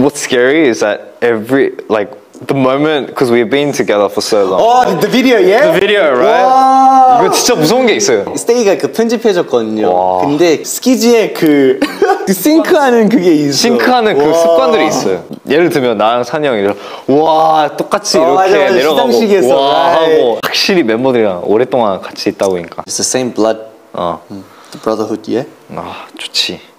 what's scary is that every like the moment because we've been together for so long. 어, the video, yeah? The video, right? 와. 이거 진짜 무서운 게 있어요. 스테이가 그 편집해줬거든요. 와. 근데 스키즈에 그, 그 싱크하는 그게 있어. 싱크하는 그 습관들이 있어요. 예를 들면 나랑 산이 형이 와 똑같이 이렇게 맞아, 맞아. 내려가고 시상식에서, 와 right. 하고 확실히 멤버들이랑 오랫동안 같이 있다 보니까 It's the same blood, 어, the brotherhood, yeah? 아 좋지.